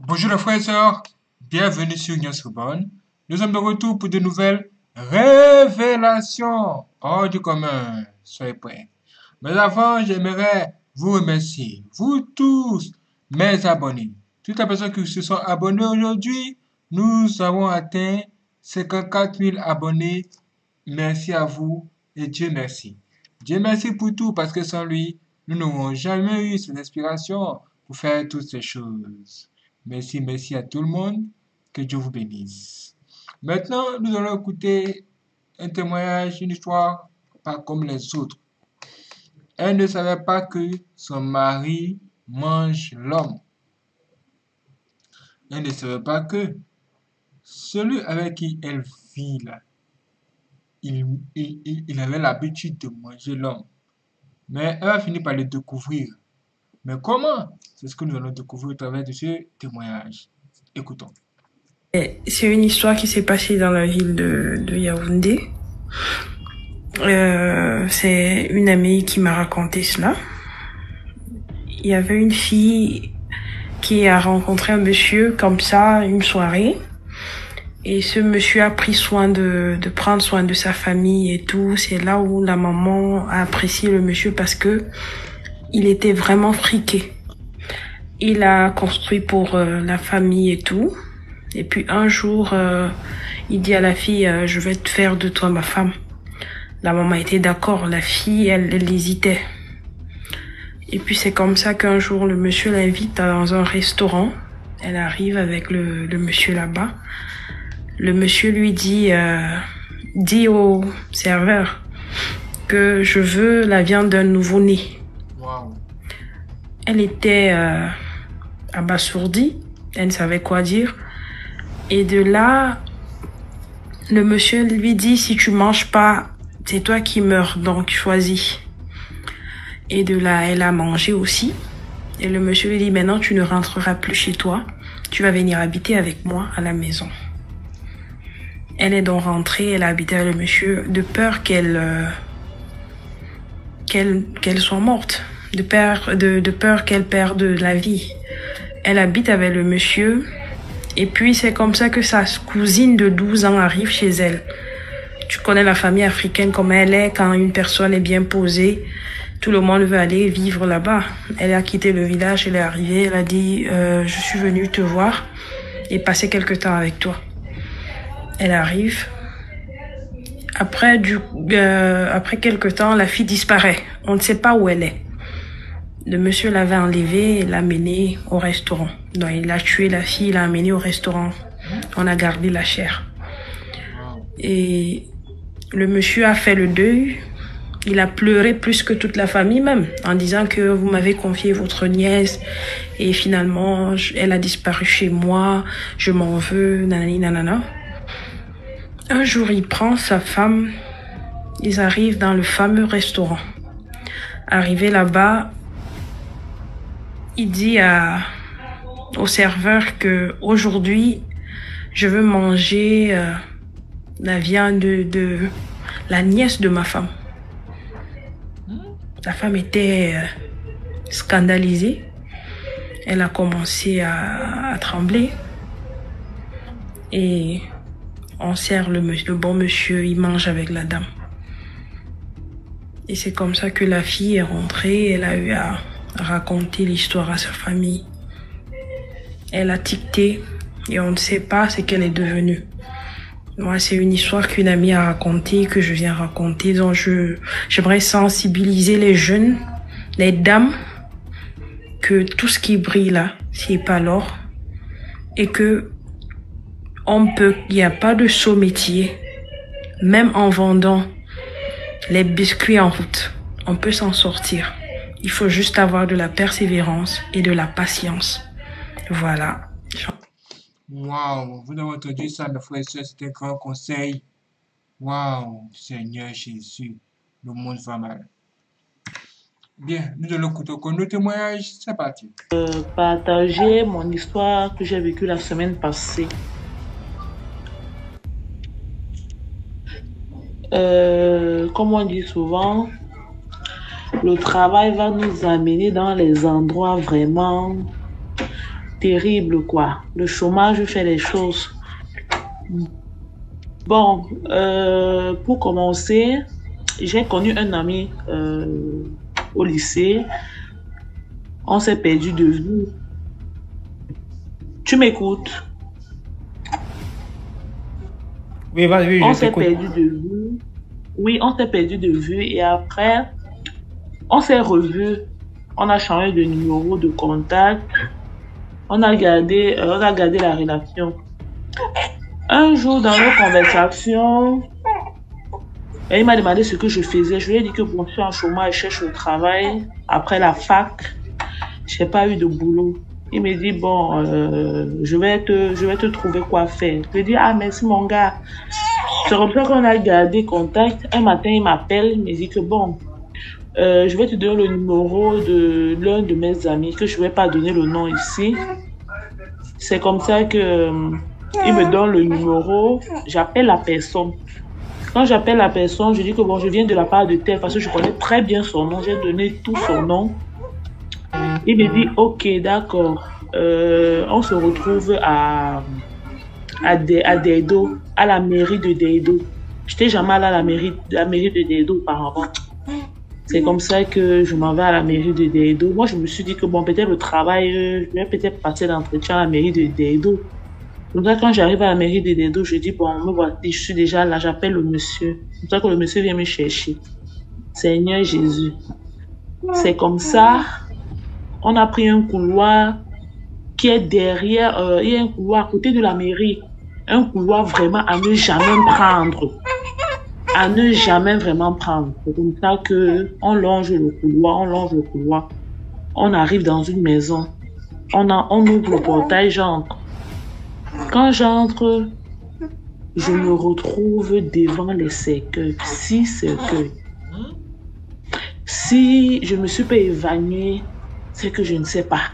Bonjour les frères et sœurs, bienvenue sur Sorbonne. Nous sommes de retour pour de nouvelles révélations hors du commun. Soyez prêts. Mais avant, j'aimerais vous remercier, vous tous, mes abonnés. Toutes les personnes qui se sont abonnées aujourd'hui, nous avons atteint 54 000 abonnés. Merci à vous et Dieu merci. Dieu merci pour tout parce que sans lui, nous n'aurons jamais eu cette inspiration pour faire toutes ces choses. Merci, merci à tout le monde. Que Dieu vous bénisse. Maintenant, nous allons écouter un témoignage, une histoire pas comme les autres. Elle ne savait pas que son mari mange l'homme. Elle ne savait pas que celui avec qui elle vit il, avait l'habitude de manger l'homme. Mais elle va finir par le découvrir. Mais comment C'est ce que nous allons découvrir au travers de ce témoignage? Écoutons. C'est une histoire qui s'est passée dans la ville de, Yaoundé. Euh, c'est une amie qui m'a raconté cela. Il y avait une fille qui a rencontré un monsieur comme ça une soirée. Et ce monsieur a pris soin de, de prendre soin de sa famille et tout. C'est là où la maman a apprécié le monsieur parce que il était vraiment friqué. Il a construit pour euh, la famille et tout. Et puis un jour, euh, il dit à la fille, euh, je vais te faire de toi ma femme. La maman était d'accord, la fille, elle, elle hésitait. Et puis c'est comme ça qu'un jour, le monsieur l'invite dans un restaurant. Elle arrive avec le, monsieur là-bas. Le monsieur lui dit, dit au serveur que je veux la viande d'un nouveau-né. Elle était euh, abasourdie, elle ne savait quoi dire. Et de là, le monsieur lui dit, si tu manges pas, c'est toi qui meurs, donc choisis. Et de là, elle a mangé aussi. Et le monsieur lui dit, maintenant tu ne rentreras plus chez toi, tu vas venir habiter avec moi à la maison. Elle est donc rentrée, elle a habité avec le monsieur de peur qu'elle euh, qu'elle soit morte, de peur de, de peur qu'elle perde la vie. Elle habite avec le monsieur et puis c'est comme ça que sa cousine de 12 ans arrive chez elle. Tu connais la famille africaine comme elle est quand une personne est bien posée. Tout le monde veut aller vivre là-bas. Elle a quitté le village, elle est arrivée, elle a dit euh, je suis venue te voir et passer quelque temps avec toi. Elle arrive. Après du euh, après quelque temps, la fille disparaît. On ne sait pas où elle est. Le monsieur l'avait enlevée et l'a menée au restaurant. Donc il a tué la fille, il l'a amenée au restaurant. On a gardé la chair. Et le monsieur a fait le deuil. Il a pleuré plus que toute la famille même, en disant que vous m'avez confié votre nièce et finalement elle a disparu chez moi, je m'en veux, nanani nanana. Un jour, il prend sa femme, ils arrivent dans le fameux restaurant. Arrivé là-bas, il dit à, au serveur que aujourd'hui, je veux manger euh, la viande de, la nièce de ma femme. La femme était euh, scandalisée. Elle a commencé à, à trembler. Et on sert le, le bon monsieur, il mange avec la dame. Et c'est comme ça que la fille est rentrée, elle a eu à raconter l'histoire à sa famille. Elle a ticté et on ne sait pas ce qu'elle est devenue. Moi, c'est une histoire qu'une amie a racontée, que je viens raconter, donc je, j'aimerais sensibiliser les jeunes, les dames, que tout ce qui brille là, c'est pas l'or, et que on peut, il n'y a pas de saut métier, même en vendant les biscuits en route, on peut s'en sortir. Il faut juste avoir de la persévérance et de la patience. Voilà. Waouh, vous avez entendu ça, mes frères et sœurs, c'est un grand conseil. Waouh, Seigneur Jésus, le monde va mal. Bien, nous allons écouter encore nos témoignages. C'est parti. partager mon histoire que j'ai vécue la semaine passée. Euh, comme on dit souvent, le travail va nous amener dans les endroits vraiment terrible, quoi. Le chômage fait les choses. Bon, euh, pour commencer, j'ai connu un ami euh, au lycée. On s'est perdu de vue. Tu m'écoutes? Oui, vas-y, On je s'est perdu de vue. Oui, on s'est perdu de vue et après, on s'est revu. On a changé de numéro de contact. On a gardé, euh, on a gardé la relation. Un jour, dans nos conversations, il m'a demandé ce que je faisais. Je lui ai dit que bon, je suis en chômage, je cherche le travail. Après la fac, j'ai pas eu de boulot. Il me dit, bon, euh, je, vais te, je vais te trouver quoi faire. Je lui ai dit, ah, merci mon gars. C'est comme ça qu'on a gardé contact. Un matin, il m'appelle, il me dit que bon, euh, je vais te donner le numéro de l'un de mes amis, que je vais pas donner le nom ici. C'est comme ça que euh, il me donne le numéro, j'appelle la personne. Quand j'appelle la personne, je dis que je viens de la part de tel, parce que je connais très bien son nom, j'ai donné tout son nom. Il me dit, ok, d'accord, Euh, on se retrouve à, à, à la mairie de Dedo. J'étais jamais allée à la mairie, la mairie de Dedo auparavant. C'est comme ça que je m'en vais à la mairie de Dedo. Moi, je me suis dit que bon, peut-être le travail, euh, je vais peut-être passer l'entretien à la mairie de Dedo. Donc là, quand j'arrive à la mairie de Dedo, je dis, bon, me voici, je suis déjà là, j'appelle le monsieur. C'est ça que le monsieur vient me chercher. Seigneur Jésus. C'est comme ça, on a pris un couloir qui est derrière, euh, il y a un couloir à côté de la mairie. Un couloir vraiment à ne jamais prendre. À ne jamais vraiment prendre. C'est comme ça que on longe le couloir, on longe le couloir. On arrive dans une maison. On, ouvre le portail, j'entre. Quand j'entre, je me retrouve devant les cercueils, six cercueils. Si je me suis pas évanouie, c'est que je ne sais pas.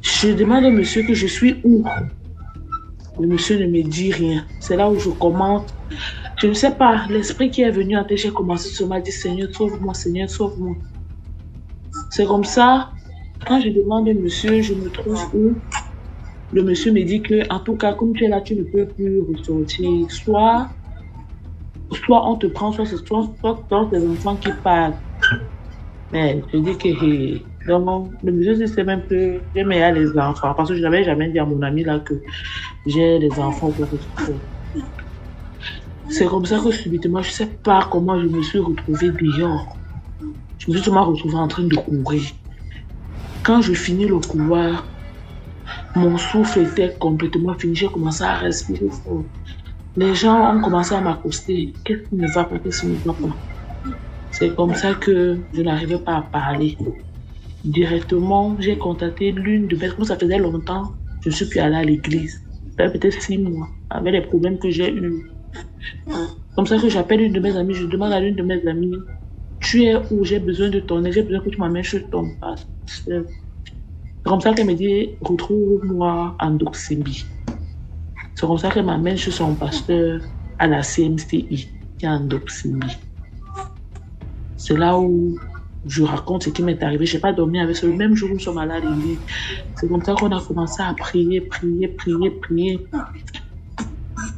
Je demande au monsieur que je suis où. Le monsieur ne me dit rien. C'est là où je commence. Je ne sais pas, l'esprit qui est venu en tête, j'ai commencé sur m'a dit Seigneur, sauve-moi, Seigneur, sauve-moi. C'est comme ça, quand je demande au monsieur, je me trouve où? Le monsieur me dit que, en tout cas, comme tu es là, tu ne peux plus ressortir. Soit, soit on te prend, soit c'est soit, soit, soit enfants qui partent. Mais je dis que, donc, le dit c'est même que j'aime les enfants. Parce que je n'avais jamais dit à mon ami là que j'ai des enfants pour. C'est comme ça que subitement, je ne sais pas comment je me suis retrouvée dehors. Je me suis seulement retrouvée en train de courir. Quand je finis le couloir, mon souffle était complètement fini. J'ai commencé à respirer. Les gens ont commencé à m'accoster. Qu'est-ce qui ne va pas, qu'est-ce qui ne va C'est comme ça que je n'arrivais pas à parler. Directement, j'ai contacté l'une de mes... Comme ça faisait longtemps, je ne suis plus allée à l'église. Peut-être six mois, avec les problèmes que j'ai eus. Comme ça que j'appelle une de mes amies, je demande à l'une de mes amies, tu es où? J'ai besoin de ton aide, j'ai besoin que tu m'amènes chez ton pasteur. Comme ça qu'elle me dit, retrouve-moi en Doximbi. C'est comme ça qu'elle m'amène chez son pasteur à la CMCI, qui est en. C'est là où je raconte ce qui m'est arrivé. Je n'ai pas dormi avec ce le même jour où nous sommes allés à. C'est comme ça qu'on a commencé à prier, prier, prier, prier.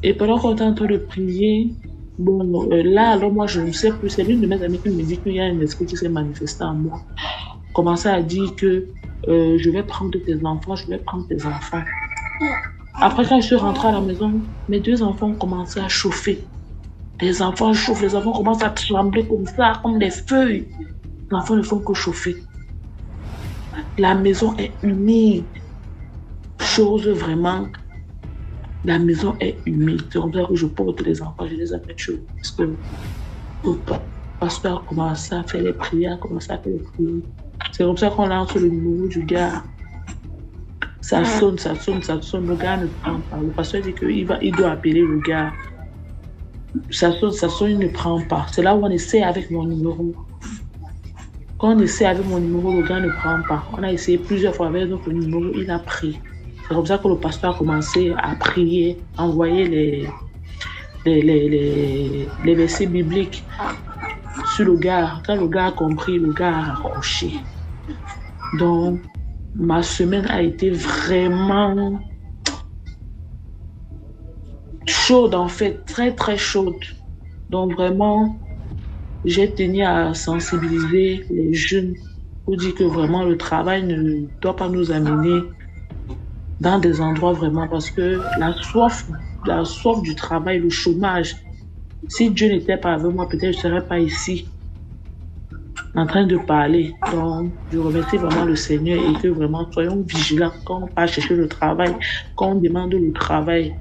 Et pendant qu'on est en train de prier, bon, euh, là, alors moi, je ne sais plus. C'est l'une de mes amies qui me dit qu'il y a un esprit qui s'est manifesté en moi. Commençait à dire que euh, je vais prendre tes enfants, je vais prendre tes enfants. Après, quand je suis rentrée à la maison, mes deux enfants ont commencé à chauffer. Les enfants chauffent, les enfants commencent à trembler comme ça, comme des feuilles. Les enfants ne font que chauffer. La maison est humide. Chose vraiment. La maison est humide. C'est comme ça que je porte les enfants, je les amène chez eux. Parce que le pasteur a commencé à faire les prières, a commencé à faire les prières. C'est comme ça qu'on lance le numéro du gars. Ça sonne, ça sonne, ça sonne. Le gars ne prend pas. Le pasteur dit qu'il va, il doit appeler le gars. Ça sonne, ça sonne, il ne prend pas. C'est là où on essaie avec mon numéro. Quand on essaie avec mon numéro, le gars ne prend pas. On a essayé plusieurs fois avec notre numéro, il a pris. C'est comme ça que le pasteur a commencé à prier, à envoyer les, les, les, les, les versets bibliques sur le gars. Quand le gars a compris, le gars a raccroché. Donc, ma semaine a été vraiment chaude en fait, très très chaude. Donc vraiment, j'ai tenu à sensibiliser les jeunes pour dire que vraiment le travail ne doit pas nous amener dans des endroits vraiment parce que la soif, la soif du travail, le chômage, si Dieu n'était pas avec moi, peut-être je ne serais pas ici en train de parler. Donc, je remercie vraiment le Seigneur et que vraiment soyons vigilants quand on part chercher le travail, quand on demande le travail.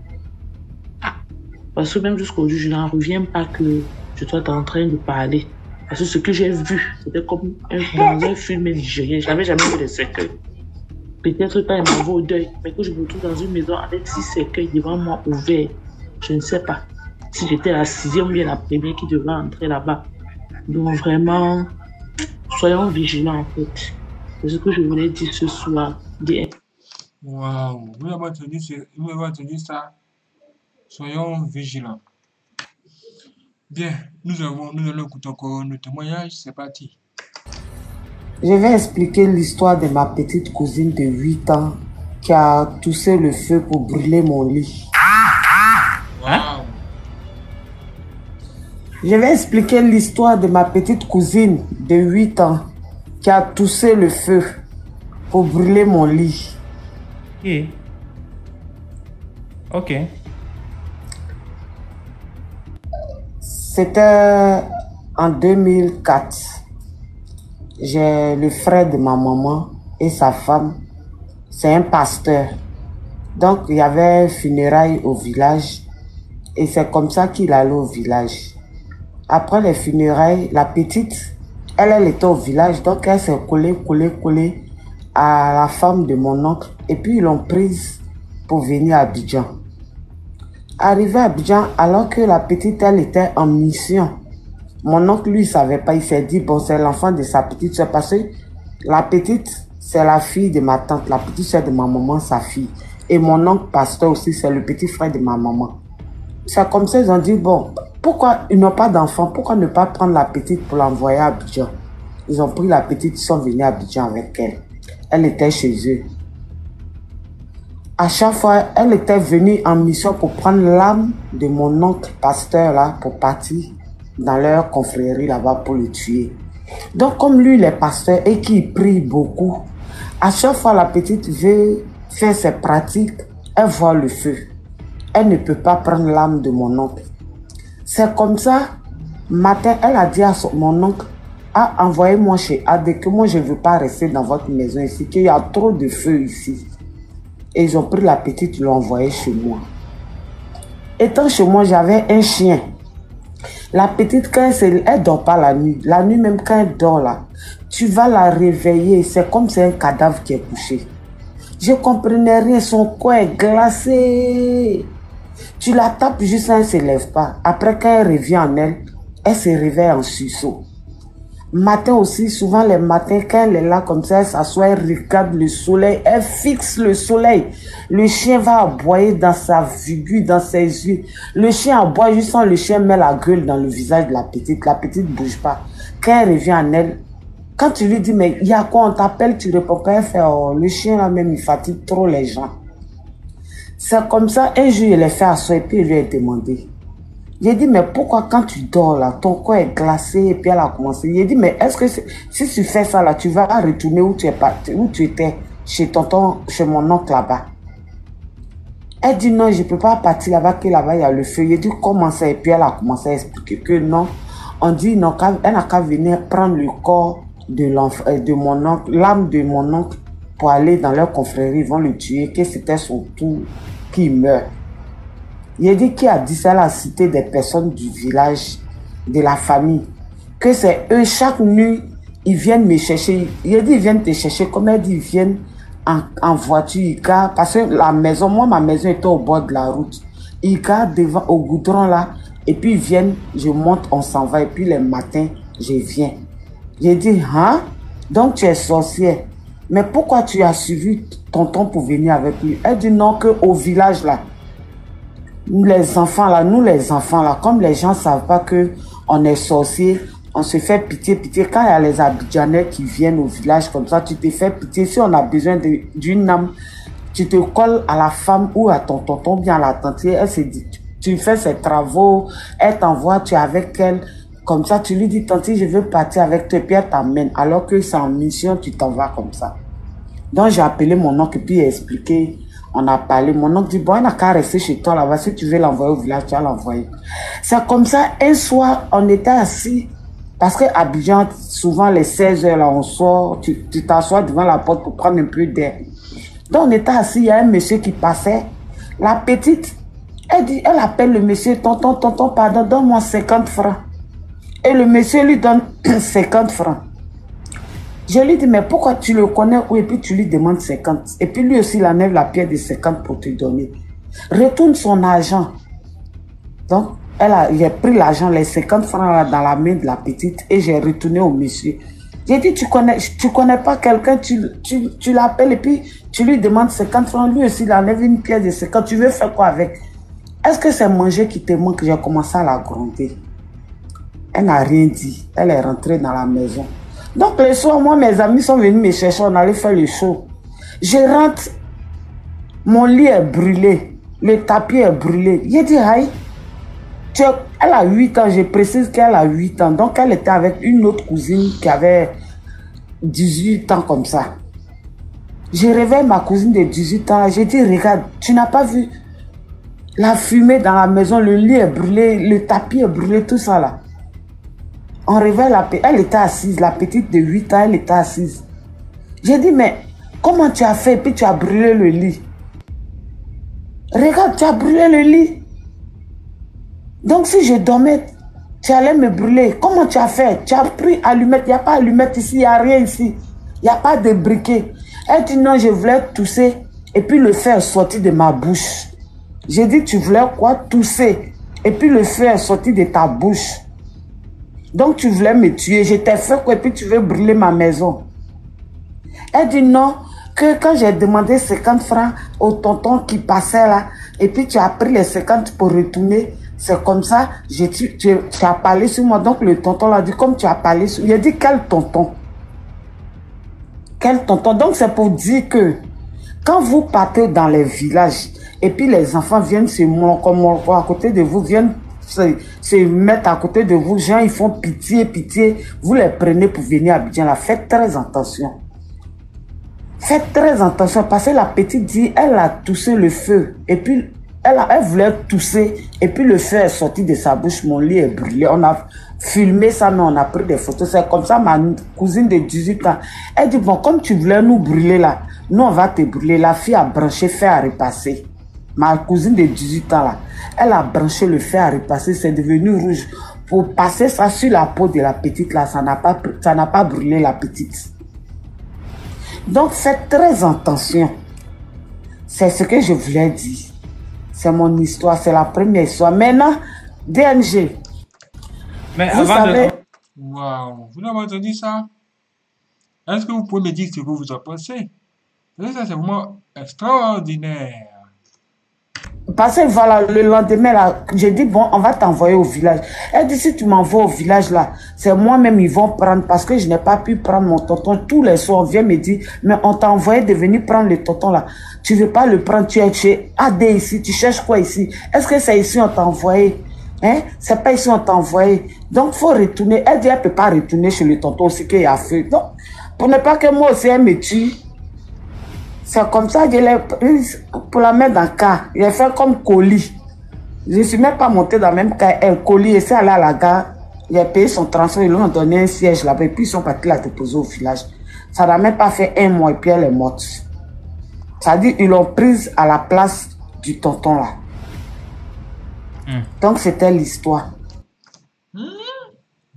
Parce que même jusqu'aujourd'hui, je n'en reviens pas que je sois en train de parler. Parce que ce que j'ai vu, c'était comme un, dans un film nigérien. Je n'avais jamais vu de cercueils. Peut-être pas un m'avait au deuil, mais que je me trouve dans une maison avec six cercueils devant moi ouverts. Je ne sais pas si j'étais la sixième ou bien la première qui devait entrer là-bas. Donc vraiment, soyons vigilants en fait. C'est ce que je voulais dire ce soir. Waouh, vous avez entendu ça? Soyons vigilants. Bien, nous avons, nous allons écouter encore nos témoignages. C'est parti. Je vais expliquer l'histoire de ma petite cousine de 8 ans qui a toussé le feu pour brûler mon lit. Waouh. Je vais expliquer l'histoire de ma petite cousine de 8 ans qui a toussé le feu pour brûler mon lit. Ok. Ok. C'était en 2004. J'ai le frère de ma maman et sa femme. C'est un pasteur. Donc, il y avait funérailles au village. Et c'est comme ça qu'il allait au village. Après les funérailles, la petite, elle, elle était au village. Donc, elle s'est collée, collée, collée à la femme de mon oncle. Et puis, ils l'ont prise pour venir à Abidjan. Arrivé à Abidjan, alors que la petite, elle était en mission. Mon oncle, lui, savait pas. Il s'est dit, bon, c'est l'enfant de sa petite soeur. Parce que la petite, c'est la fille de ma tante. La petite soeur de ma maman, sa fille. Et mon oncle, pasteur aussi, c'est le petit frère de ma maman. C'est comme ça, ils ont dit, bon, pourquoi ils n'ont pas d'enfant? Pourquoi ne pas prendre la petite pour l'envoyer à Abidjan? Ils ont pris la petite, ils sont venus à Abidjan avec elle. Elle était chez eux. À chaque fois, elle était venue en mission pour prendre l'âme de mon oncle pasteur là, pour partir dans leur confrérie là-bas pour le tuer. Donc, comme lui, il est pasteur et qu'il prie beaucoup, à chaque fois la petite veut faire ses pratiques, elle voit le feu. Elle ne peut pas prendre l'âme de mon oncle. C'est comme ça, matin, elle a dit à son- mon oncle, ah, envoyez-moi chez Adé, que moi je ne veux pas rester dans votre maison ici, qu'il y a trop de feu ici. Et ils ont pris la petite, ils l'ont envoyée chez moi. Étant chez moi, j'avais un chien. La petite, quand elle, elle dort pas la nuit. La nuit, même quand elle dort là, tu vas la réveiller. C'est comme c'est un cadavre qui est couché. Je comprenais rien. Son corps est glacé. Tu la tapes juste, elle ne se lève pas. Après, quand elle revient en elle, elle se réveille en sursaut. Matin aussi, souvent les matins, quand elle est là comme ça, elle s'assoit, elle regarde le soleil, elle fixe le soleil. Le chien va aboyer dans sa figure, dans ses yeux. Le chien aboie, juste le chien met la gueule dans le visage de la petite. La petite bouge pas. Quand elle revient en elle, quand tu lui dis, mais il y a quoi, on t'appelle, tu réponds pas, elle fait, oh, le chien là même, il fatigue trop les gens. C'est comme ça, un jour, il est fait asseoir et puis il lui a demandé. J'ai dit, mais pourquoi quand tu dors là, ton corps est glacé et puis elle a commencé. J'ai dit, mais est-ce que si tu fais ça là, tu vas retourner où tu es parti, où tu étais, chez tonton, chez mon oncle là-bas? Elle dit non, je peux pas partir là-bas, que là-bas il y a le feu. J'ai dit comment ça? Et puis elle a commencé à expliquer que non. On dit non, elle n'a qu'à venir prendre le corps de euh, de mon oncle, l'âme de mon oncle pour aller dans leur confrérie, ils vont le tuer, que c'était son tour qu'il meurt. Il a dit qui a dit ça à la cité des personnes du village, de la famille. Que c'est eux, chaque nuit, ils viennent me chercher. Il a dit ils viennent te chercher. Comme elle dit, ils viennent en, voiture, ils gardent. Parce que la maison, moi, ma maison était au bord de la route. Ils gardent devant, au goudron là. Et puis ils viennent, je monte, on s'en va. Et puis les matins, je viens. J'ai dit, hein? Donc tu es sorcière. Mais pourquoi tu as suivi tonton pour venir avec lui? Elle dit non, que au village là les enfants là, nous les enfants là, comme les gens savent pas que on est sorcier, on se fait pitié, pitié. Quand il y a les Abidjanais qui viennent au village comme ça, tu te fais pitié. Si on a besoin d'une âme, tu te colles à la femme ou à ton tonton, bien à la tante. Elle se dit, tu fais ses travaux, elle t'envoie, tu es avec elle. Comme ça, tu lui dis, tante, je veux partir avec toi, puis elle t'amène. Alors que c'est en mission, tu t'en vas comme ça. Donc j'ai appelé mon oncle, puis expliqué, on a parlé. Mon oncle dit, bon, il n'a qu'à rester chez toi là-bas. Si tu veux l'envoyer au village, tu vas l'envoyer. C'est comme ça, un soir, on était assis. Parce que Abidjan, souvent les 16 heures là, on sort, tu t'assois devant la porte pour prendre un peu d'air. Donc on était assis, il y a un monsieur qui passait. La petite, elle dit, elle appelle le monsieur, tonton, tonton, pardon, donne-moi 50 francs. Et le monsieur lui donne 50 francs. Je lui dis, mais pourquoi tu le connais? Où et puis tu lui demandes 50 Et puis lui aussi, il enlève la pierre de 50 pour te donner. Retourne son argent. Donc, elle j'ai pris l'argent, les 50 francs dans la main de la petite et j'ai retourné au monsieur. J'ai dit, tu connais, tu connais pas quelqu'un, tu, tu, tu l'appelles et puis tu lui demandes 50 francs. Lui aussi, il enlève une pièce de 50. Tu veux faire quoi avec? Est-ce que c'est manger qui te manque? J'ai commencé à la gronder. Elle n'a rien dit. Elle est rentrée dans la maison. Donc, le soir, moi, mes amis sont venus me chercher. On allait faire le show. Je rentre. Mon lit est brûlé. Le tapis est brûlé. J'ai dit, aïe. Elle a 8 ans. Je précise qu'elle a 8 ans. Donc, elle était avec une autre cousine qui avait 18 ans comme ça. Je réveille ma cousine de 18 ans. J'ai dit, regarde, tu n'as pas vu la fumée dans la maison, le lit est brûlé, le tapis est brûlé, tout ça là. On réveille la. Elle était assise, la petite de 8 ans, elle était assise. J'ai dit, mais comment tu as fait? Puis tu as brûlé le lit Regarde, tu as brûlé le lit. Donc si je dormais, tu allais me brûler. Comment tu as fait? Tu as pris allumette. Il n'y a pas allumette ici, il n'y a rien ici. Il n'y a pas de briquet. Elle dit non, je voulais tousser. Et puis le fer sorti de ma bouche. J'ai dit, tu voulais quoi? Tousser. Et puis le est sorti de ta bouche. Donc tu voulais me tuer. Je t'ai fait quoi? Et puis tu veux brûler ma maison. Elle dit non, que quand j'ai demandé 50 francs au tonton qui passait là, et puis tu as pris les 50 pour retourner, c'est comme ça, j'ai- tu, tu- as parlé sur moi. Donc le tonton l'a dit, comme tu as parlé sur Il a dit, quel tonton? Quel tonton? Donc c'est pour dire que quand vous partez dans les villages, et puis les enfants viennent se moloko à côté de vous, viennent se, se à côté de vous, gens ils font pitié, pitié, vous les prenez pour venir à Abidjan là, faites très attention. Faites très attention parce que la petite dit, elle a toussé le feu. Et puis, elle, a- elle voulait tousser. Et puis, le feu est sorti de sa bouche. Mon lit est brûlé. On a filmé ça, mais on a pris des photos. C'est comme ça, ma cousine de 18 ans. Elle dit, bon, comme tu voulais nous brûler là, nous, on va te brûler. La fille a branché, fait à repasser. Ma cousine de 18 ans là, elle a branché le fer à repasser. C'est devenu rouge. Pour passer ça sur la peau de la petite là, ça n'a pas, ça n'a pas brûlé la petite. Donc faites très attention. C'est ce que je voulais dire. C'est mon histoire, c'est la première histoire. Maintenant, DNG, Mais vous avant savez, de... Waouh, vous n'avez entendu ça? Est-ce que vous pouvez me dire ce que vous en pensez? Parce que ça, c'est vraiment extraordinaire. Parce que voilà, le lendemain, là, j'ai dit, bon, on va t'envoyer au village. Elle dit, si tu m'envoies au village, là, c'est moi-même, ils vont prendre, parce que je n'ai pas pu prendre mon tonton. Tous les soirs, on vient me dire, mais on t'a envoyé de venir prendre le tonton, là. Tu veux pas le prendre, tu es chez AD ici, tu cherches quoi ici? Est-ce que c'est ici on t'a envoyé? Hein? C'est pas ici on t'a envoyé. Donc, faut retourner. Elle dit, elle peut pas retourner chez le tonton aussi qu'il y a feu. Donc, pour ne pas que moi aussi, elle me tue. C'est comme ça que je l'ai prise pour la mettre dans le car. J'ai fait comme colis. Je ne suis même pas montée dans le même car. Un colis, et c'est allé à la gare. J'ai payé son transfert, ils lui ont donné un siège là-bas. Et puis ils sont partis la déposer au village. Ça n'a même pas fait un mois et puis elle est morte. Ça dit ils l'ont prise à la place du tonton là. Donc c'était l'histoire.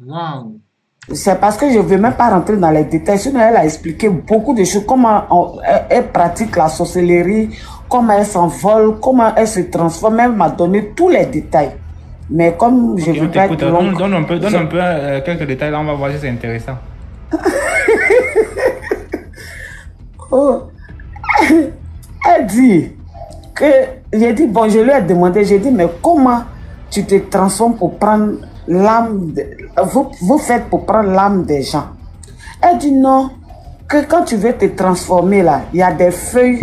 Waouh. C'est parce que je ne veux même pas rentrer dans les détails. Sinon, elle a expliqué beaucoup de choses, comment on- elle, elle pratique la sorcellerie, comment elle s'envole, comment elle se transforme. Elle m'a donné tous les détails. Mais comme je veux pas être Donne, longue, donne un peu, donne je- un peu euh, quelques détails là, on va voir si c'est intéressant. Oh. Elle dit que j'ai dit bon je lui ai demandé j'ai dit mais comment tu te transformes pour prendre l'âme, vous, vous faites pour prendre l'âme des gens. Elle dit non, que quand tu veux te transformer là, il y a des feuilles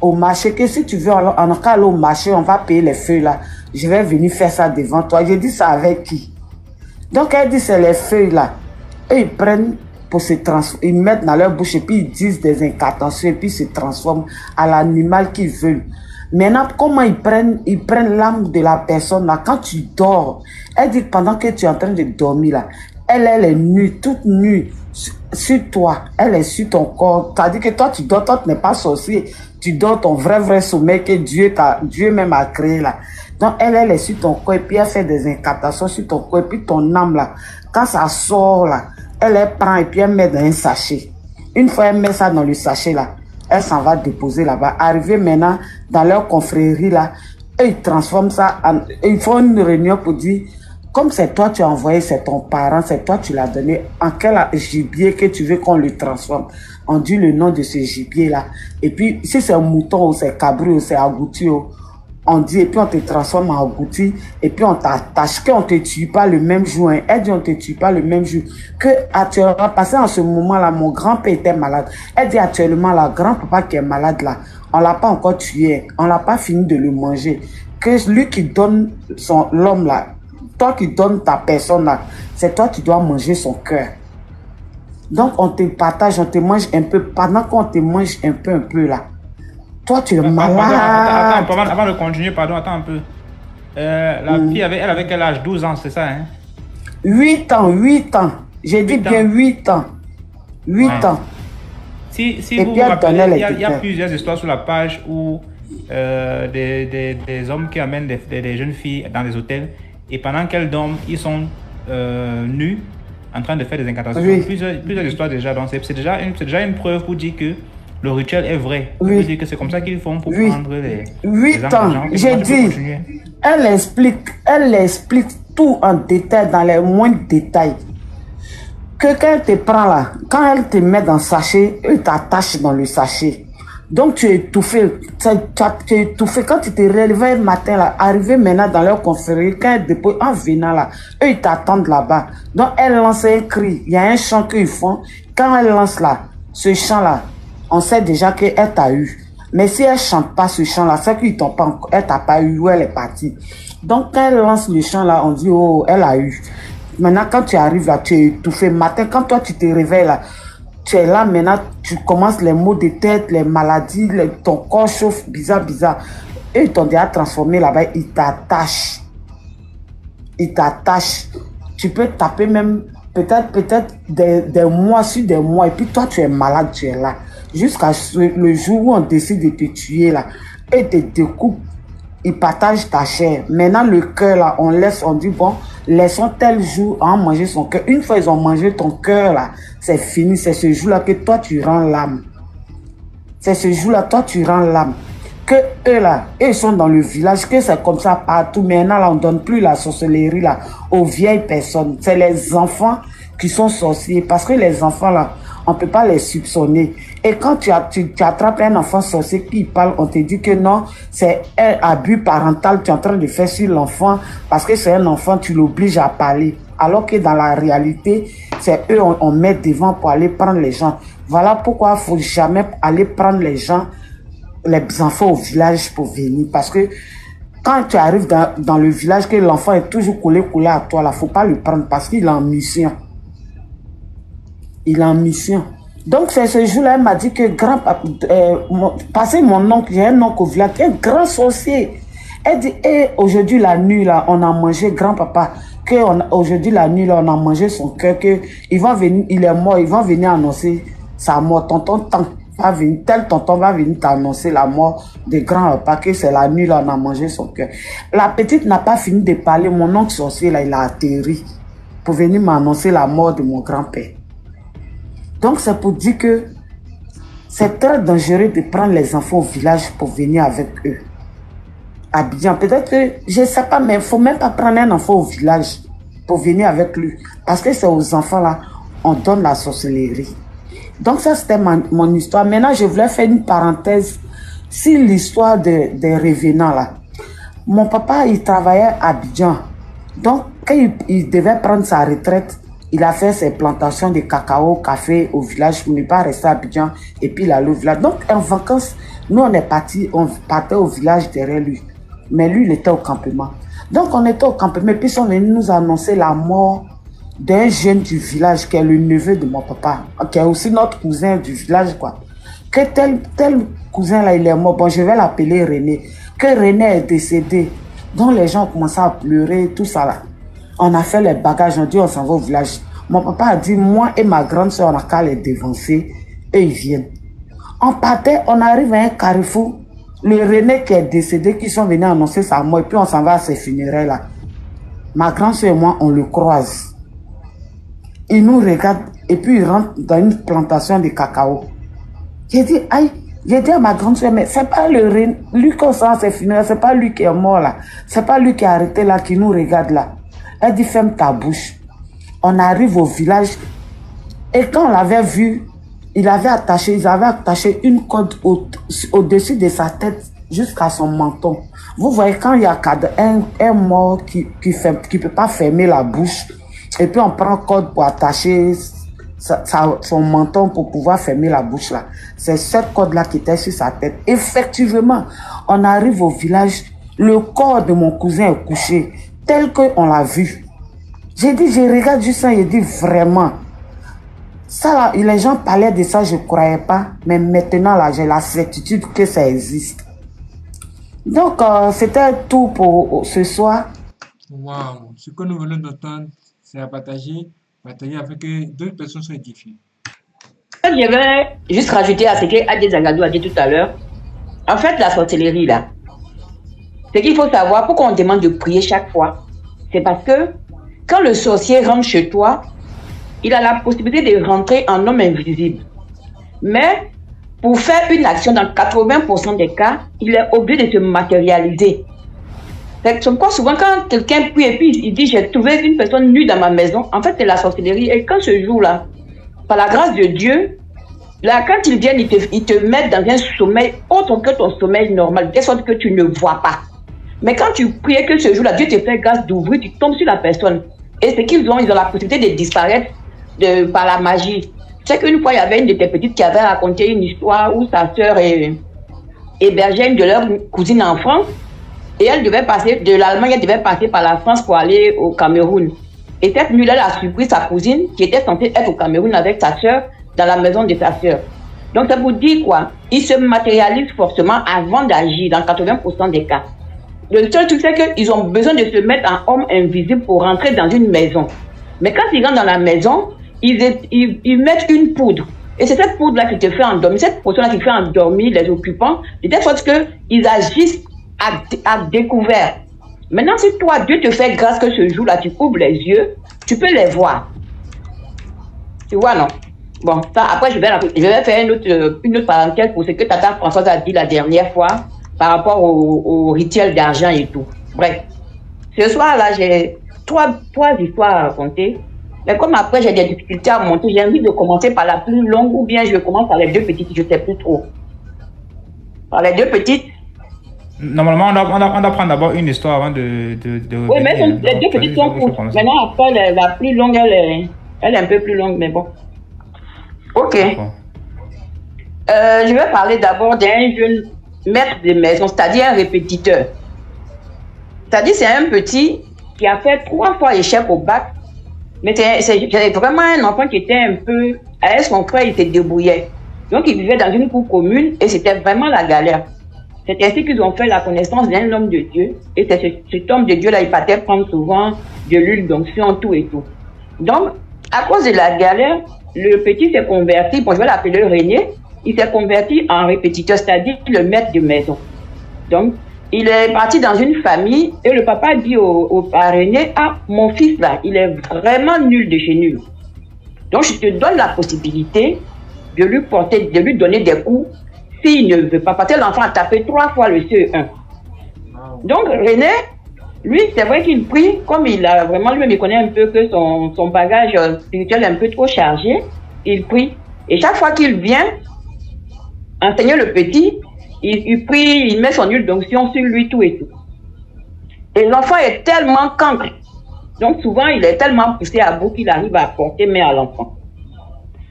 au marché, que si tu veux en, aller au marché, on va payer les feuilles là. Je vais venir faire ça devant toi. J'ai dit ça avec qui? Donc elle dit c'est les feuilles là. Et ils prennent pour se transformer, ils mettent dans leur bouche et puis ils disent des incantations et puis ils se transforment à l'animal qu'ils veulent. Maintenant, comment ils prennent, ils prennent l'âme de la personne là quand tu dors. Elle dit pendant que tu es en train de dormir là, elle, elle est nue, toute nue sur, toi. Elle est sur ton corps. C'est-à-dire que toi, tu dors, toi, tu n'es pas sorcier. Tu dors ton vrai, vrai sommeil que Dieu t'a, Dieu même a créé là. Donc, elle, elle est sur ton corps et puis elle fait des incantations sur ton corps et puis ton âme là. Quand ça sort là, elle, elle prend et puis elle met dans un sachet. Une fois elle met ça dans le sachet là, elle s'en va déposer là-bas. Arrivé maintenant dans leur confrérie là, ils transforment ça en, ils font une réunion pour dire, comme c'est toi tu as envoyé, c'est ton parent, c'est toi tu l'as donné, en quel gibier que tu veux qu'on le transforme? On dit le nom de ce gibier là. Et puis, si c'est un mouton ou c'est cabri ou c'est agouti, on dit, et puis on te transforme en agouti, et puis on t'attache, qu'on te tue pas le même jour, hein. Elle dit, on te tue pas le même jour. Que actuellement, parce qu'en ce moment-là, mon grand-père était malade. Elle dit, actuellement, la grand-papa qui est malade là, on l'a pas encore tué, on l'a pas fini de le manger. Que lui qui donne son, l'homme là, toi qui donnes ta personne là, c'est toi qui dois manger son cœur. Donc on te partage, on te mange un peu, pendant qu'on te mange un peu, un peu là. Toi, tu es Pardon, Attends, malade. attends, avant, de continuer, pardon, attends un peu. Euh, la Mm. fille, avait, elle avait quel âge? 12 ans, c'est ça, hein? 8 ans, 8 ans. J'ai dit bien ans. 8 ans. 8 Ouais. ans. Si, si Et vous rappelez, il y, a, il y a détails. plusieurs histoires sur la page où euh, des, des, des hommes qui amènent des, des, jeunes filles dans des hôtels et pendant qu'elles dorment, ils sont euh, nus en train de faire des incantations. Oui. Plusieurs, plusieurs histoires déjà. Donc c'est déjà, une- déjà une preuve pour dire que le rituel est vrai. Oui. dire que c'est comme ça qu'ils font pour Oui. prendre les. Huit ans, j'ai dit. Elle explique, elle explique tout en détail, dans les moindres détails. Que quand elle te prend là, quand elle te met dans le sachet, elle t'attache dans le sachet. Donc tu es étouffé, tu es- tu es étouffé. Quand tu te réveilles le matin là, arrivé maintenant dans leur confrérie, quand elle dépose en venant là, eux ils t'attendent là-bas. Donc elle lance un cri, il y a un chant qu'ils font. Quand elle lance là, ce chant là, on sait déjà qu'elle t'a eu. Mais si elle chante pas ce chant-là, c'est qu'ils t'ont pas elle t'a pas eu ou elle est partie. Donc, quand elle lance le chant là, on dit, oh, elle a eu. Maintenant, quand tu arrives là, tu es étouffé. Matin, quand toi, tu te réveilles là, tu es là, maintenant, tu commences les maux de tête, les maladies, ton corps chauffe bizarre, bizarre. Et ils t'ont déjà transformé là-bas, ils t'attachent. Ils t'attachent. Tu peux taper même, peut-être, peut-être des mois sur des mois. Et puis toi, tu es malade, tu es là. Jusqu'à le jour où on décide de te tuer là. Et te découpe. Ils partagent ta chair. Maintenant, le cœur là, on laisse, on dit bon, laissons tel jour en manger son cœur. Une fois ils ont mangé ton cœur là, c'est fini. C'est ce jour là que toi, tu rends l'âme. C'est ce jour-là, toi, tu rends l'âme. Que eux, là, eux sont dans le village, que c'est comme ça partout. Maintenant, là, on donne plus la sorcellerie, là, aux vieilles personnes. C'est les enfants qui sont sorciers. Parce que les enfants, là, on peut pas les soupçonner. Et quand tu, as, attrapes un enfant sorcier qui parle, on te dit que non, c'est un abus parental tu es en train de faire sur l'enfant. Parce que c'est un enfant, tu l'obliges à parler. Alors que dans la réalité, c'est eux on, on met devant pour aller prendre les gens. Voilà pourquoi il faut jamais aller prendre les gens, les enfants au village pour venir. Parce que quand tu arrives dans, dans le village, que l'enfant est toujours collé, collé à toi, là, faut pas le prendre parce qu'il est en mission. Il est en mission. Donc, c'est ce jour-là, elle m'a dit que grand euh, mon, passé mon oncle, j'ai un oncle au village, un grand sorcier. Elle dit, et aujourd'hui, la nuit, là, on a mangé grand-papa, que aujourd'hui, la nuit, là, on a mangé son cœur, que il est mort, il va venir annoncer sa mort. Tonton tant va venir, tel tonton va venir t'annoncer la mort de grand-papa, que c'est la nuit, là, on a mangé son cœur. La petite n'a pas fini de parler, mon oncle sorcier, là, il a atterri pour venir m'annoncer la mort de mon grand-père. Donc, c'est pour dire que c'est très dangereux de prendre les enfants au village pour venir avec eux. Abidjan, peut-être que, je ne sais pas, mais il ne faut même pas prendre un enfant au village pour venir avec lui. Parce que c'est aux enfants là, on donne la sorcellerie. Donc ça, c'était mon histoire. Maintenant, je voulais faire une parenthèse sur l'histoire de- des revenants là. Mon papa, il travaillait à Abidjan. Donc, quand il devait prendre sa retraite, il a fait ses plantations de cacao, café au village pour ne pas rester à Abidjan et puis il allait au village. Donc, en vacances, nous, on est parti, on partait au village derrière lui. Mais lui, il était au campement. Donc, on était au campement. Puis, sont venus nous annoncer la mort d'un jeune du village qui est le neveu de mon papa, qui est aussi notre cousin du village, quoi. Que tel, tel cousin-là, il est mort. Bon, je vais l'appeler René. Que René est décédé. Donc, les gens commencé à pleurer, tout ça, là. On a fait les bagages, on dit on s'en va au village. Mon papa a dit, moi et ma grande soeur, on a qu'à les dévancer et ils viennent. On partait, on arrive à un carrefour. Le René qui est décédé, qui sont venus annoncer sa mort, et puis on s'en va à ses funérailles là. Ma grande soeur et moi, on le croise. Il nous regarde et puis il rentre dans une plantation de cacao. J'ai dit, aïe, j'ai dit à ma grande soeur, mais c'est pas le René, lui qu'on sent à ses funérailles, c'est pas lui qui est mort là. C'est pas lui qui est arrêté là, qui nous regarde là. Elle dit, ferme ta bouche. On arrive au village et quand on l'avait vu, il avait attaché, ils avaient attaché une corde au- au-dessus de sa tête jusqu'à son menton. Vous voyez, quand il y a un, un mort qui qui qui peut pas fermer la bouche, et puis on prend corde pour attacher sa- son menton pour pouvoir fermer la bouche là. C'est cette corde-là qui était sur sa tête. Effectivement, on arrive au village, le corps de mon cousin est couché, tel qu'on l'a vu. J'ai dit, je regarde juste ça, j'ai dit vraiment. Ça, là, les gens parlaient de ça, je ne croyais pas. Mais maintenant, là, j'ai la certitude que ça existe. Donc, euh, c'était tout pour ce soir. Waouh, ce que nous venons d'entendre, c'est à partager, partager afin que d'autres personnes soient édifiées. Je vais juste rajouter à ce que Adé Zagadou a dit tout à l'heure. En fait, la sorcellerie, là, ce qu'il faut savoir, pourquoi on demande de prier chaque fois, c'est parce que quand le sorcier rentre chez toi, il a la possibilité de rentrer en homme invisible. Mais pour faire une action dans 80% des cas, il est obligé de se matérialiser. C'est comme souvent quand quelqu'un prie et puis il dit j'ai trouvé une personne nue dans ma maison, en fait c'est la sorcellerie. Et quand ce jour-là, par la grâce de Dieu, là quand ils viennent, ils te, ils te mettent dans un sommeil autre que ton sommeil normal, de sorte que tu ne vois pas. Mais quand tu pries que ce jour-là, Dieu te fait grâce d'ouvrir, tu tombes sur la personne. Et ce qu'ils ont, ils ont la possibilité de disparaître de, par la magie. C'est qu'une fois, il y avait une de tes petites qui avait raconté une histoire où sa sœur hébergeait une de leurs cousines en France. Et elle devait passer, de l'Allemagne, elle devait passer par la France pour aller au Cameroun. Et cette nuit-là, elle a surpris sa cousine qui était censée être au Cameroun avec sa sœur dans la maison de sa sœur. Donc, ça vous dit quoi? Ils se matérialisent forcément avant d'agir dans 80% des cas. Le seul truc, c'est qu'ils ont besoin de se mettre en homme invisible pour rentrer dans une maison. Mais quand ils rentrent dans la maison, ils, mettent une poudre. Et c'est cette poudre-là qui te fait endormir, cette potion-là qui fait endormir les occupants, de telle sorte qu'ils agissent à, découvert. Maintenant, si toi, Dieu te fait grâce que ce jour-là, tu ouvres les yeux, tu peux les voir. Tu vois, non? Bon, ça, après, je vais, faire une autre, une autre parenthèse pour ce que Tata Françoise a dit la dernière fois par rapport au, au rituel d'argent et tout. Bref, ce soir-là, j'ai trois, trois histoires à raconter. Mais comme après, j'ai des difficultés à monter, j'ai envie de commencer par la plus longue ou bien je commence par les deux petites, je ne sais plus trop. Par les deux petites. Normalement, on doit, on doit- on doit prendre d'abord une histoire avant de. de, de Oui, mais les deux petites sont courtes. Maintenant, après, la, la plus longue, elle est, elle est un peu plus longue, mais bon. Ok. Euh, je vais parler d'abord d'un jeune maître de maison, c'est-à-dire un répétiteur. C'est-à-dire c'est un petit qui a fait trois fois échec au bac, mais c'est vraiment un enfant qui était un peu... Avec son frère, il se débrouillait. Donc il vivait dans une cour commune et c'était vraiment la galère. C'est ainsi qu'ils ont fait la connaissance d'un homme de Dieu. Et c'est ce- cet homme de Dieu-là, il partait prendre souvent de l'huile d'onction, tout et tout. Donc, à cause de la galère, le petit s'est converti, bon, je vais l'appeler René, il s'est converti en répétiteur, c'est-à-dire le maître de maison. Donc, il est parti dans une famille et le papa dit au, au à René, ah, mon fils là, il est vraiment nul de chez nul. Donc, je te donne la possibilité de lui porter, de lui donner des coups s'il ne veut pas. Parce que l'enfant a tapé trois fois le CE1. Donc, René, lui, c'est vrai qu'il prie, comme il a vraiment, lui-même, il connaît un peu que son, son bagage spirituel est un peu trop chargé, il prie. Et chaque fois qu'il vient enseigner le petit, il, il prie, il met son huile d'onction sur lui, tout et tout. Et l'enfant est tellement cancre Donc souvent, il est tellement poussé à bout qu'il arrive à porter main à l'enfant.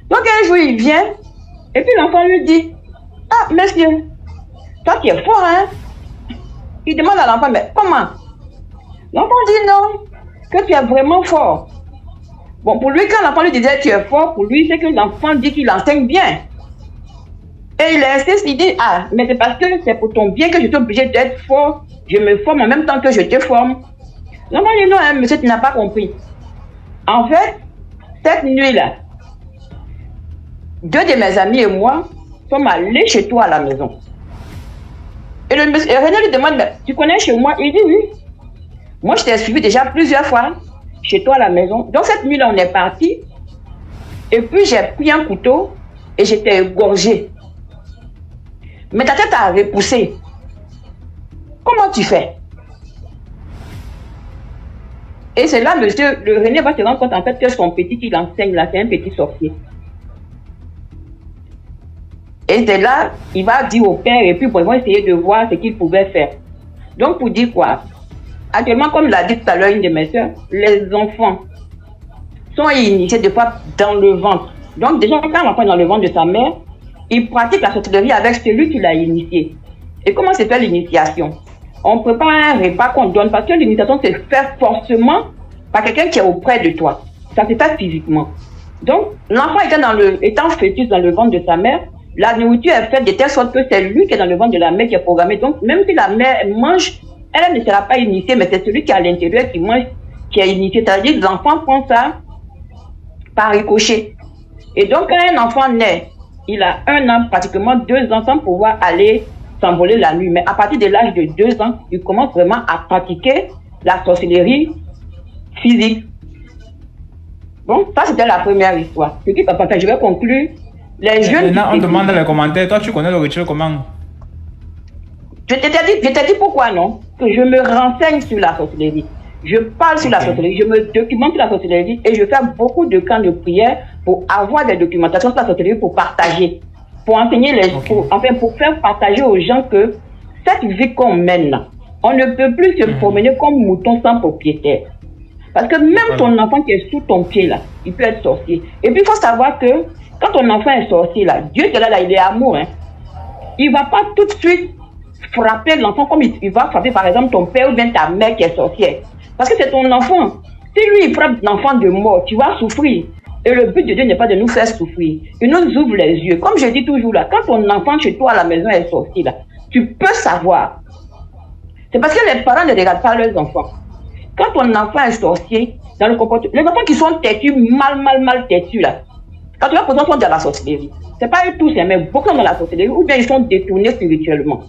Donc un jour, il vient, et puis l'enfant lui dit, ah, monsieur, toi qui es fort, hein? Il demande à l'enfant, mais comment? L'enfant dit non, que tu es vraiment fort. Bon, pour lui, quand l'enfant lui disait tu es fort, pour lui, c'est que l'enfant dit qu'il enseigne bien. Et il insiste, il dit, ah, mais c'est parce que c'est pour ton bien que je suis obligé d'être fort. Je me forme en même temps que je te forme. L'enfant dit, non, hein, monsieur, tu n'as pas compris. En fait, cette nuit-là, deux de mes amis et moi sommes allés chez toi à la maison. Et le monsieur, René lui demande, tu connais chez moi? Il dit oui. Moi, je t'ai suivi déjà plusieurs fois chez toi à la maison. Donc, cette nuit-là, on est parti. Et puis, j'ai pris un couteau et j'étais égorgé. Mais ta tête a repoussé. Comment tu fais? Et c'est là, monsieur, le René va se rendre compte en fait que son petit qu'il enseigne là, c'est un petit sorcier. Et c'est là, il va dire au père et puis bon, ils vont essayer de voir ce qu'il pouvait faire. Donc, pour dire quoi? Actuellement, comme l'a dit tout à l'heure une de mes soeurs, les enfants sont initiés des fois dans le ventre. Donc, déjà, quand l'enfant est dans le ventre de sa mère, il pratique la sorcellerie avec celui qui l'a initié. Et comment se fait l'initiation? On prépare un repas qu'on donne parce que l'initiation se fait forcément par quelqu'un qui est auprès de toi. Ça se fait physiquement. Donc, l'enfant étant, dans le, étant fœtus dans le ventre de sa mère, la nourriture est faite de telle sorte que c'est lui qui est dans le ventre de la mère qui est programmé. Donc, même si la mère mange, elle ne sera pas initiée, mais c'est celui qui est à l'intérieur qui mange, qui est initié. C'est-à-dire que l'enfant prend ça par ricochet. Et donc, quand un enfant naît, il a un an, pratiquement deux ans, sans pouvoir aller s'envoler la nuit. Mais à partir de l'âge de deux ans, il commence vraiment à pratiquer la sorcellerie physique. Bon, ça c'était la première histoire. Ce qui, enfin, je vais conclure. Les jeunes. Maintenant, on demande dans les commentaires, toi tu connais le rituel comment? Je t'ai dit, je t'ai dit pourquoi non? Que je me renseigne sur la sorcellerie. Je parle sur la sorcellerie, je me documente sur la sorcellerie et je fais beaucoup de camps de prière pour avoir des documentations sur la sorcellerie pour partager, pour enseigner les, pour, enfin pour faire partager aux gens que cette vie qu'on mène on ne peut plus se promener comme mouton sans propriétaire. Parce que même ton enfant qui est sous ton pied là, il peut être sorcier. Et puis il faut savoir que quand ton enfant est sorcier là, Dieu là, là il est amour. Hein. Il va pas tout de suite frapper l'enfant comme il, il, va frapper par exemple ton père ou bien ta mère qui est sorcière. Parce que c'est ton enfant. Si lui il frappe l'enfant de mort, tu vas souffrir. Et le but de Dieu n'est pas de nous faire souffrir. Il nous ouvre les yeux. Comme je dis toujours là, quand ton enfant chez toi à la maison est sorti tu peux savoir. C'est parce que les parents ne regardent pas leurs enfants. Quand ton enfant est sorcier, dans le comportement, les enfants qui sont têtus, mal, mal, mal têtus là, quand tu vas poser sont dans la sorcellerie. C'est pas eux tous, hein, mais beaucoup dans la sorcellerie, ou bien ils sont détournés spirituellement.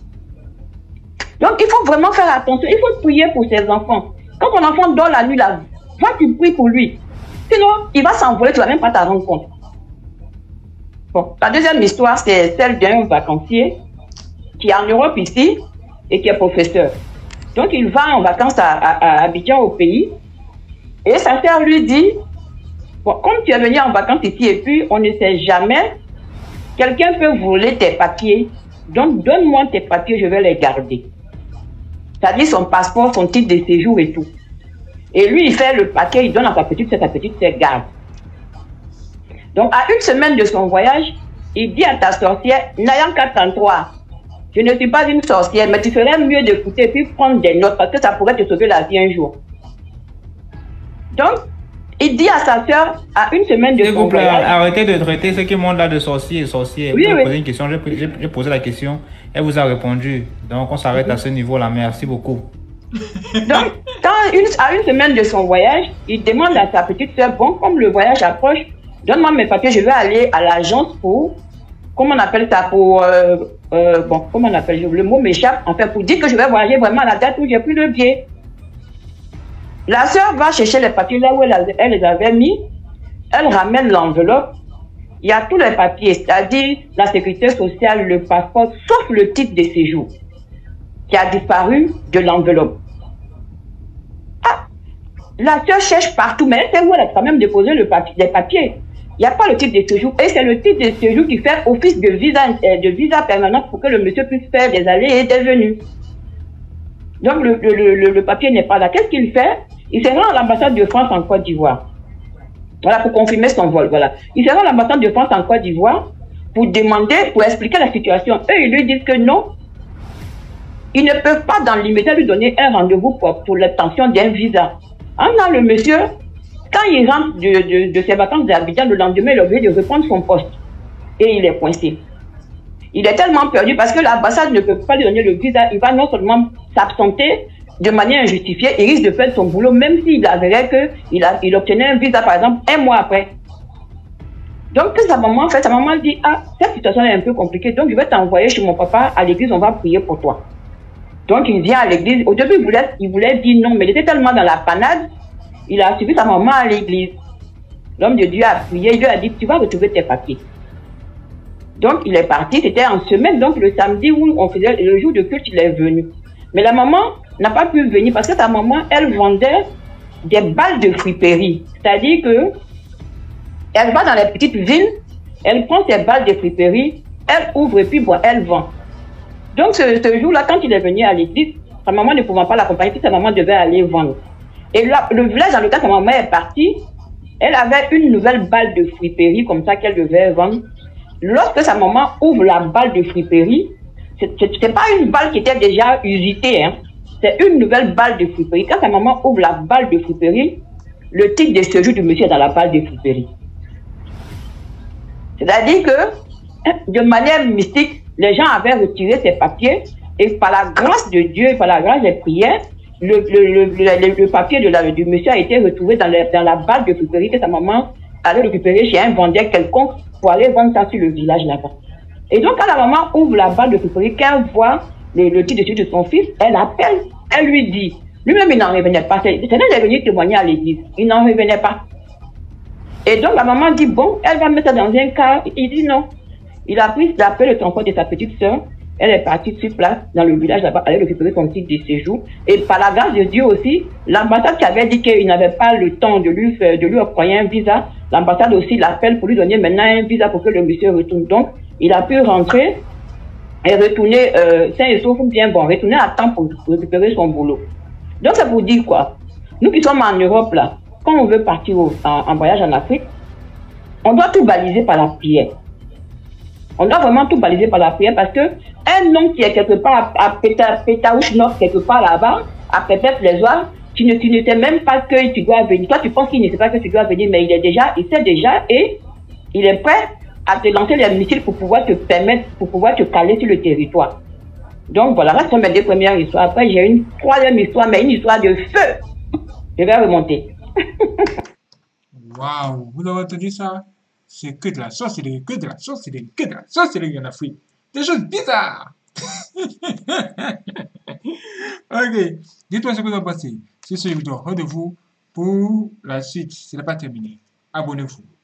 Donc il faut vraiment faire attention. Il faut prier pour ses enfants. Quand ton enfant dort la nuit là, va tu pries pour lui. Sinon, il va s'envoler, tu vas même pas t'en rendre compte. Bon, la deuxième histoire, c'est celle d'un vacancier qui est en Europe ici et qui est professeur. Donc, il va en vacances à, à, à Abidjan au pays et sa sœur lui dit, bon, comme tu es venu en vacances ici et puis on ne sait jamais, quelqu'un peut voler tes papiers. Donc, donne-moi tes papiers, je vais les garder. C'est-à-dire son passeport, son titre de séjour et tout. Et lui, il fait le paquet, il donne à sa petite, sa petite, c'est garde. Donc, à une semaine de son voyage, il dit à ta sorcière, n'ayant qu'à je ne suis pas une sorcière, mais tu ferais mieux d'écouter puis prendre des notes parce que ça pourrait te sauver la vie un jour. Donc, il dit à sa soeur, à une semaine de S'il son vous plaît, voyage, arrêtez de traiter ceux qui montent là de sorciers et sorcières. Oui, oui. posé une question, j'ai- posé la question, elle vous a répondu. Donc on s'arrête à ce niveau-là. Merci beaucoup. Donc, quand une, à une semaine de son voyage, il demande à sa petite soeur, bon, comme le voyage approche, donne-moi mes papiers, je vais aller à l'agence pour, comment on appelle ça, pour, euh, euh, bon, comment on appelle, le mot m'échappe, enfin, pour dire que je vais voyager vraiment à la date où j'ai pris le billet. La soeur va chercher les papiers là où elle, les avait mis, elle ramène l'enveloppe, il y a tous les papiers, c'est-à-dire la sécurité sociale, le passeport, sauf le titre de séjour qui a disparu de l'enveloppe. Ah, la sœur cherche partout, mais elle sait où elle a quand même déposé les papiers. Il n'y a pas le titre de séjour. Et c'est le titre de séjour qui fait office de visa, euh, de permanent pour que le monsieur puisse faire des allées et des venues. Donc le- le papier n'est pas là. Qu'est-ce qu'il fait? Il se rend à l'ambassade de France en Côte d'Ivoire. Voilà, pour confirmer son vol. Voilà. Il se rend à l'ambassade de France en Côte d'Ivoire pour demander, pour expliquer la situation. Eux, ils lui disent que non, ils ne peuvent pas dans l'immédiat lui donner un rendez-vous pour, l'obtention d'un visa. En a le monsieur, quand il rentre de, de, ses vacances d'Abidjan, le lendemain, il a oublié de reprendre son poste. Et il est coincé. Il est tellement perdu parce que l'ambassade ne peut pas lui donner le visa. Il va non seulement s'absenter de manière injustifiée, il risque de perdre son boulot, même s'il avérait qu'il il obtenait un visa, par exemple, un mois après. Donc, sa maman, fait, sa maman dit, ah, cette situation est un peu compliquée, donc je vais t'envoyer chez mon papa à l'église, on va prier pour toi. Donc, il vient à l'église. Au début, il voulait, il voulait dire non, mais il était tellement dans la panade, il a suivi sa maman à l'église. L'homme de Dieu a prié, il lui a dit, tu vas retrouver tes papiers. Donc, il est parti, c'était en semaine, donc le samedi où on faisait le jour de culte, il est venu. Mais la maman n'a pas pu venir parce que sa maman, elle vendait des balles de friperie. C'est-à-dire que elle va dans les petites villes, elle prend ses balles de friperie, elle ouvre et puis bon, elle vend. Donc ce, jour-là, quand il est venu à l'église, sa maman ne pouvant pas l'accompagner, puis sa maman devait aller vendre. Et là, le village dans lequel sa maman est partie, elle avait une nouvelle balle de friperie comme ça qu'elle devait vendre. Lorsque sa maman ouvre la balle de friperie, ce n'est pas une balle qui était déjà usitée, hein. C'est une nouvelle balle de friperie. Quand sa maman ouvre la balle de friperie, le titre de séjour du monsieur est dans la balle de friperie. C'est-à-dire que, de manière mystique, les gens avaient retiré ces papiers et par la grâce de Dieu, par la grâce des prières, le, le, le, le papier de la, du monsieur a été retrouvé dans, dans la balle de friperie que sa maman allait récupérer chez un vendeur quelconque pour aller vendre ça sur le village là-bas. Et donc, quand la maman ouvre la balle de friperie, qu'elle voit le, le titre de son fils, elle appelle, elle lui dit, lui-même il n'en revenait pas. C'est est venu témoigner à l'église, il n'en revenait pas. Et donc la maman dit, bon, elle va mettre ça dans un cas. Il dit non. Il a pris l'appel le transport de sa petite soeur. Elle est partie sur place dans le village là-bas, aller récupérer son titre de séjour. Et par la grâce de Dieu aussi, l'ambassade qui avait dit qu'il n'avait pas le temps de lui, faire, de lui octroyer un visa, l'ambassade aussi l'appelle pour lui donner maintenant un visa pour que le monsieur retourne. Donc, il a pu rentrer et retourner euh, sain et sauf bien bon, retourner à temps pour récupérer son boulot. Donc, c'est pour dire quoi? Nous qui sommes en Europe là, quand on veut partir en, voyage en Afrique, on doit tout baliser par la prière. On doit vraiment tout baliser par la prière parce que un homme qui est quelque part à, à Nord, quelque part là-bas, à peut-être les oies, tu ne, tu ne sais même pas que tu dois venir. Toi, tu penses qu'il ne sait pas que tu dois venir, mais il est déjà, il sait déjà et il est prêt à te lancer les missiles pour pouvoir te permettre, pour pouvoir te caler sur le territoire. Donc voilà, là, sont mes deux premières histoires. Après, j'ai une troisième histoire, mais une histoire de feu. Je vais remonter. Waouh, vous avez entendu ça? C'est que de la sorcellerie, que de la sorcellerie, que de la sorcellerie en Afrique. Des choses bizarres. ok, dites-moi ce que vous en pensez. C'est ce vidéo. Rendez-vous pour la suite. Ce n'est pas terminé. Abonnez-vous.